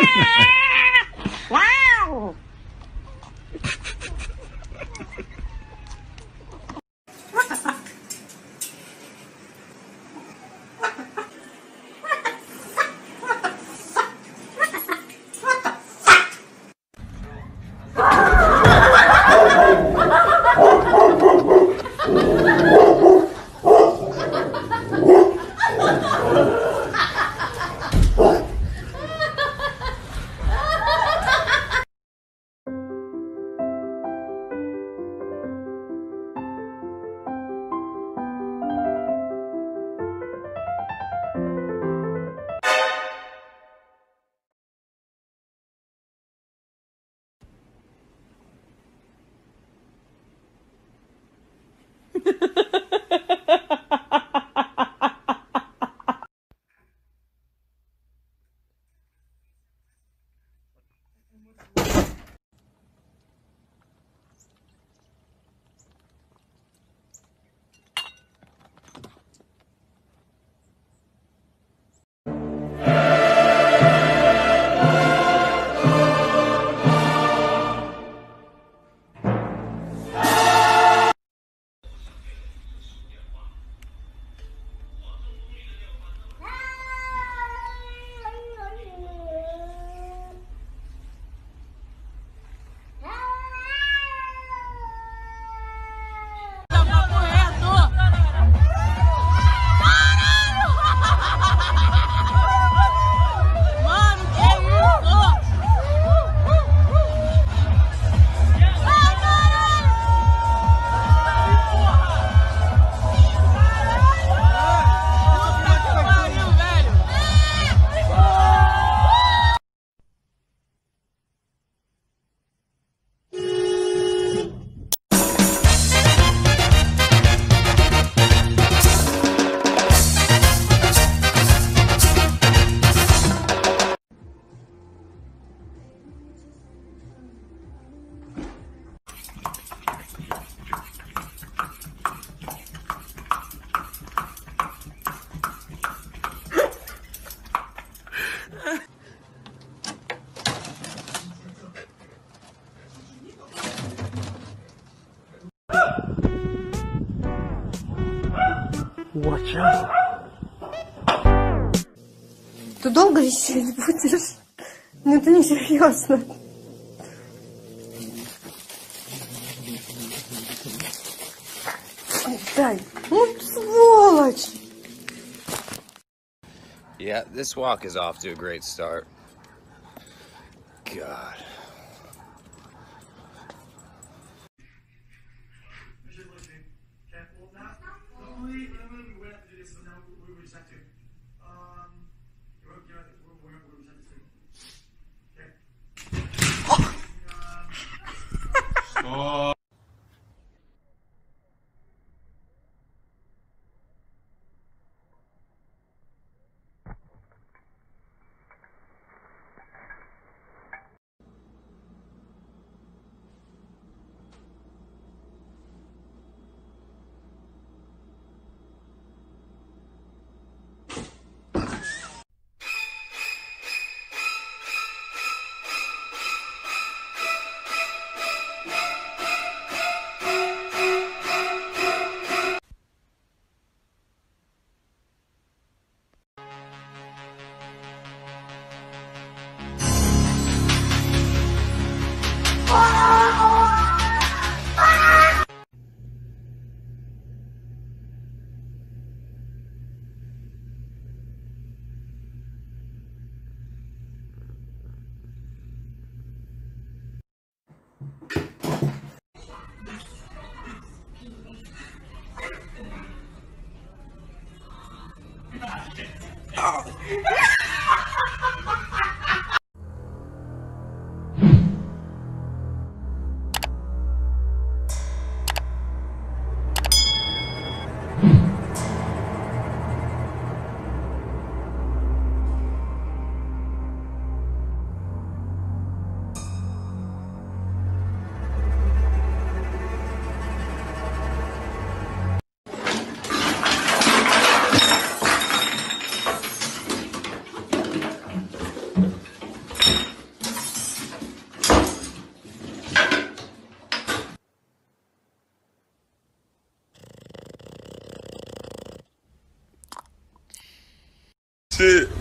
wow! Ты долго висеть будешь? Ну это не серьезно. Дай. Ну, сволочь! Yeah, this walk is off to a great start. God. 哇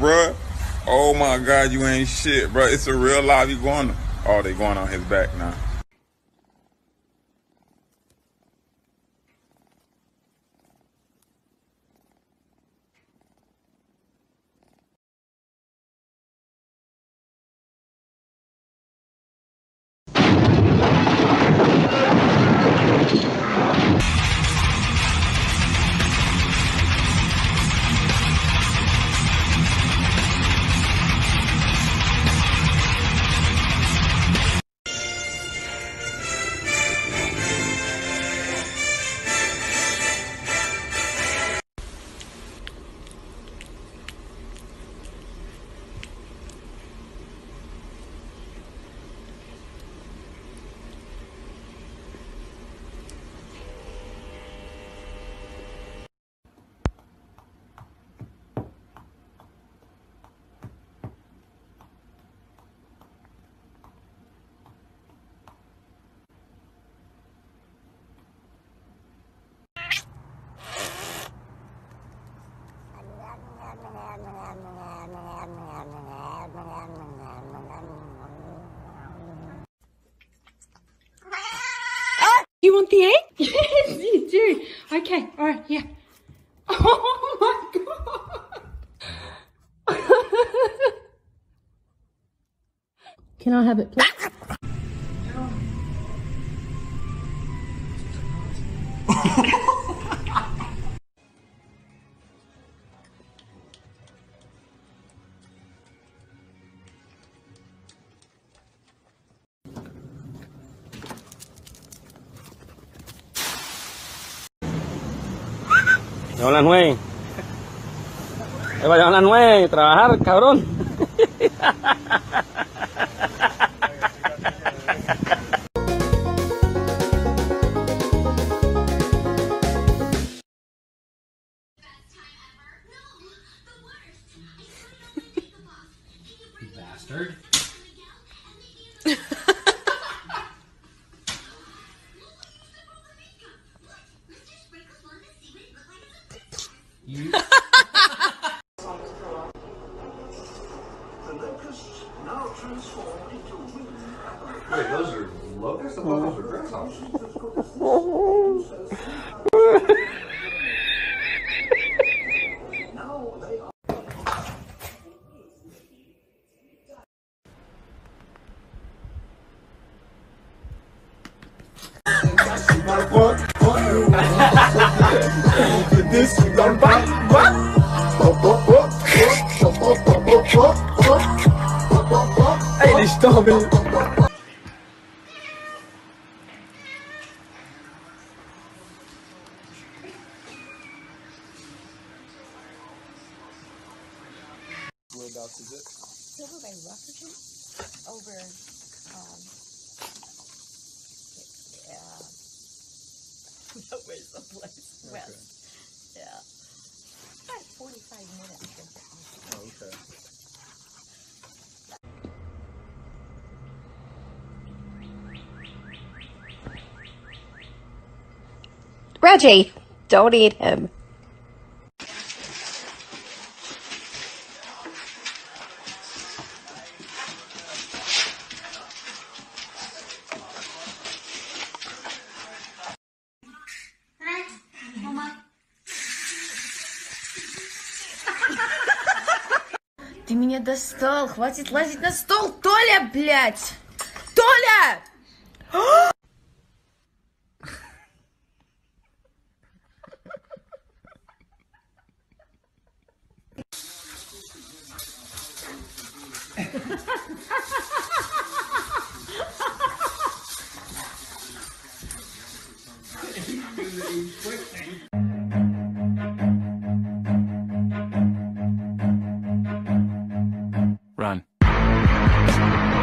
bruh. Oh my god, you ain't shit, bruh. It's a real live. You going? Oh, they going on his back now. You want the egg? Yes, you do. Okay, all right, yeah. Oh my god. Can I have it, please? Llevan las nueve. Ahí va, llevan las nueve. Trabajar, cabrón. the what? Hey, les those were grasshoppers. Over by Rutherford? Over, um, yeah. That way someplace west. Yeah. About forty-five minutes. okay. Reggie, don't eat him. Ты меня достал, хватит лазить на стол, Толя, блядь! Толя!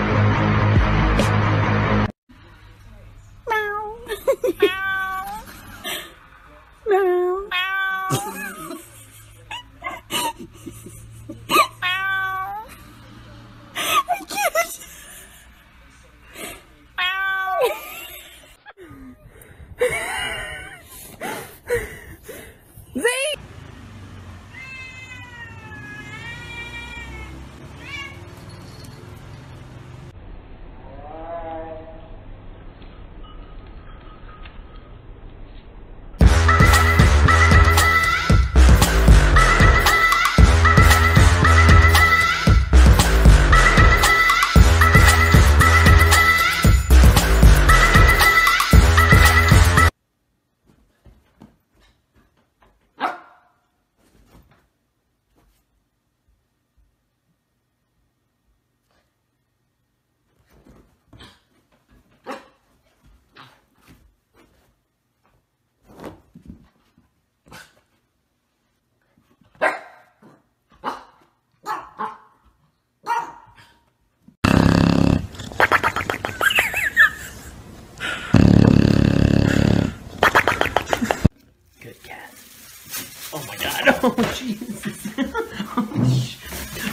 Hold on,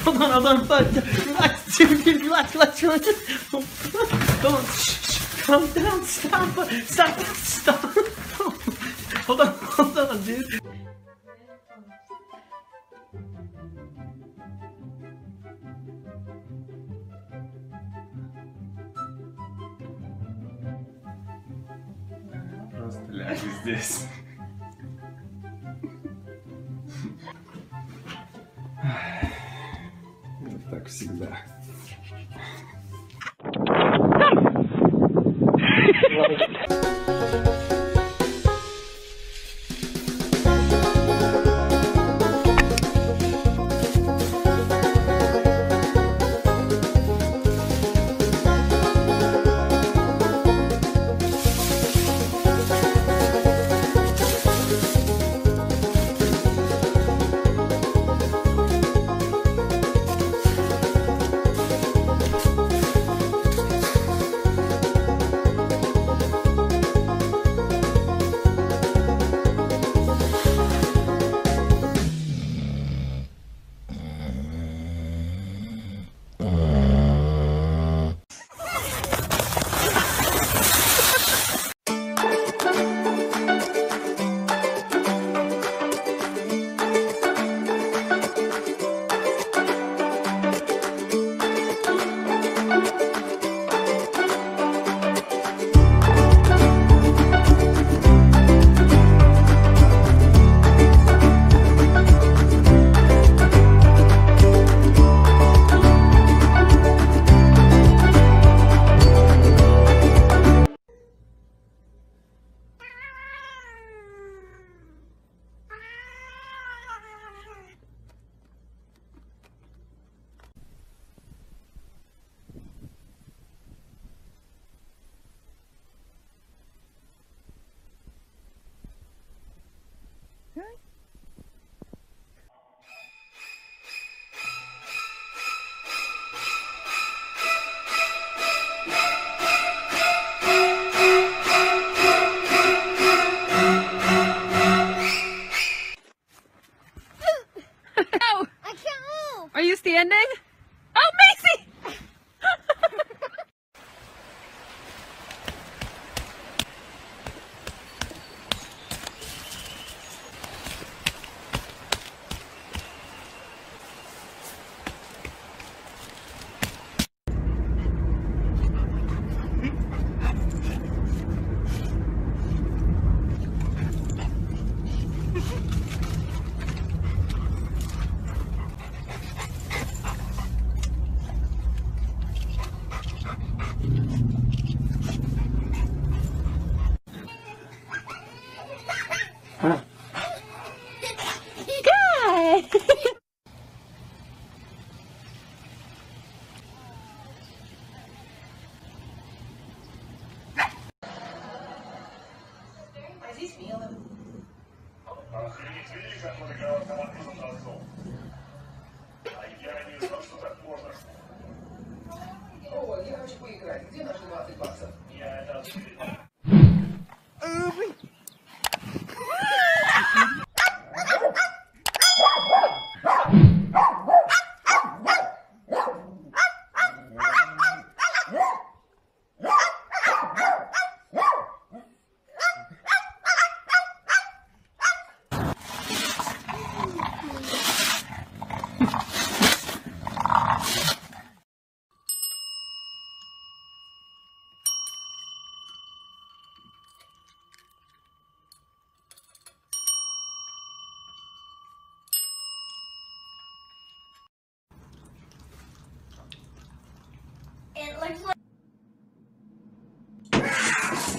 hold on, hold on. Relax, dude, relax, relax, relax. Hold on, shh, shh, calm down, stop, stop, stop. Hold on, hold on, dude. Просто ляжи здесь. Вот так всегда. Are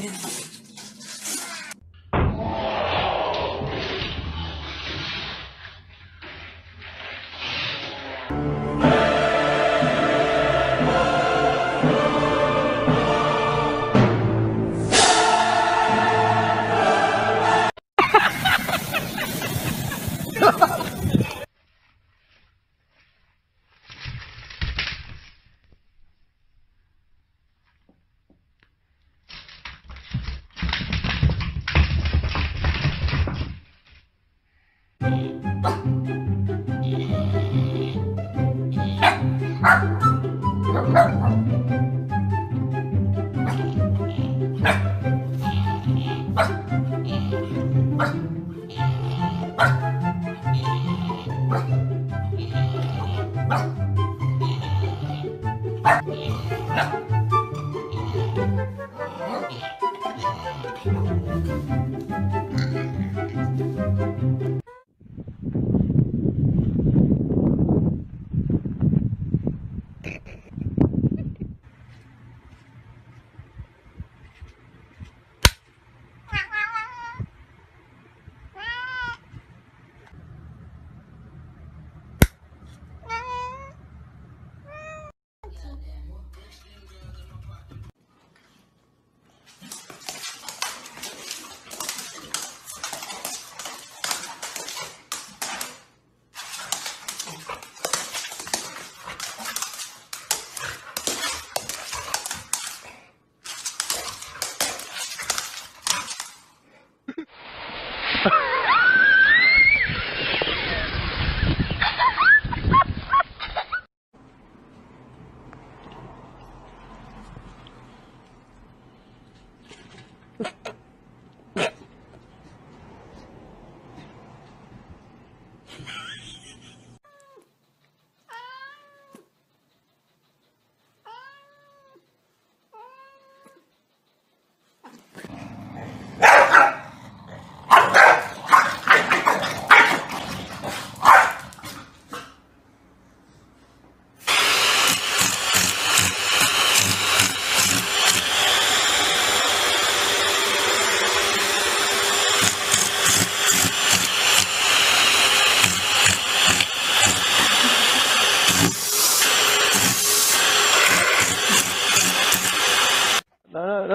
beautiful.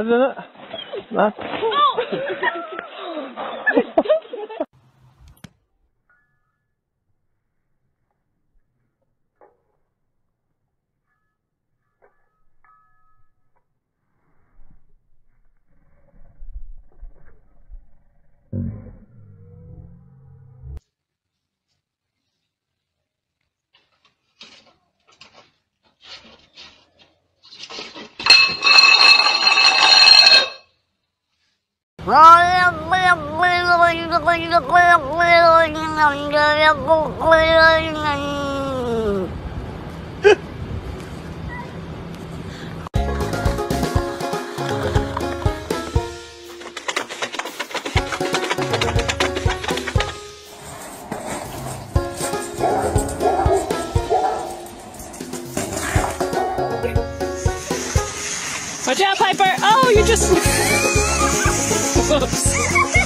rođena. Na? Watch out, Piper! Oh, you just. Whoops.